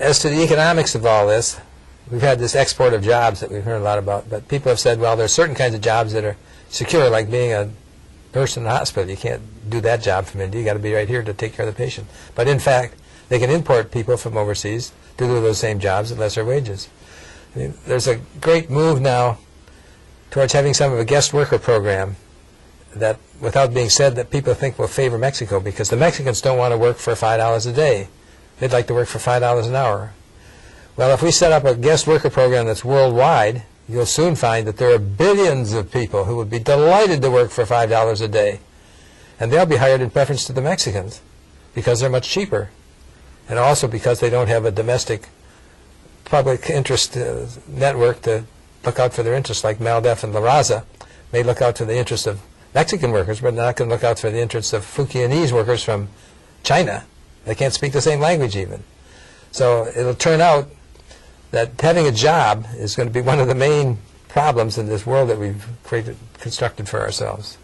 as to the economics of all this, we've had this export of jobs that we've heard a lot about, but people have said, well, there are certain kinds of jobs that are secure, like being a nurse in the hospital. You can't do that job from India. You've got to be right here to take care of the patient. But in fact, they can import people from overseas to do those same jobs at lesser wages. I mean, there's a great move now towards having some of a guest worker program that, without being said, that people think will favor Mexico because the Mexicans don't want to work for $5 a day. They'd like to work for $5 an hour. Well, if we set up a guest worker program that's worldwide, you'll soon find that there are billions of people who would be delighted to work for $5 a day. And they'll be hired in preference to the Mexicans because they're much cheaper. And also because they don't have a domestic public interest uh, network to look out for their interests, like MALDEF and La Raza may look out for the interests of Mexican workers, but not going to look out for the interests of Fukianese workers from China. They can't speak the same language even. So it'll turn out that having a job is going to be one of the main problems in this world that we've created, constructed for ourselves.